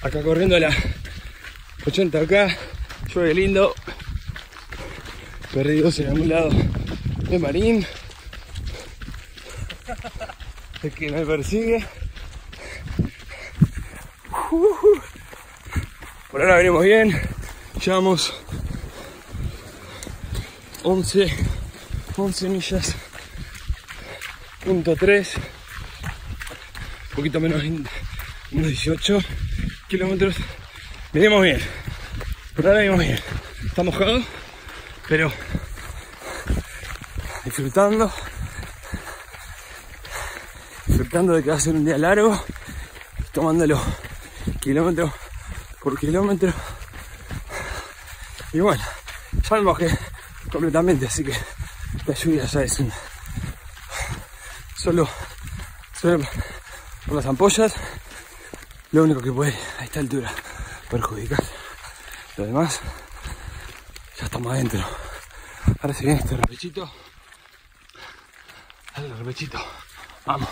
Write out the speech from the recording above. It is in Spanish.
Acá corriendo a la 80 acá. Llueve lindo. Perdidos en algún lado de Marín. El que me persigue. Uh, por ahora venimos bien. Llevamos 11, 11 millas. Punto 3. Un poquito menos, unos 18 kilómetros. Venimos bien. Por ahora venimos bien. Está mojado, pero disfrutando. Disfrutando de que va a ser un día largo. Tomándolo kilómetro por kilómetro. Y bueno, ya me mojé completamente, así que la lluvia ya es un... Solo, solo por las ampollas, lo único que puede a esta altura perjudicar. Lo demás, ya estamos adentro. Ahora se viene este repechito. Dale repechito. Vamos.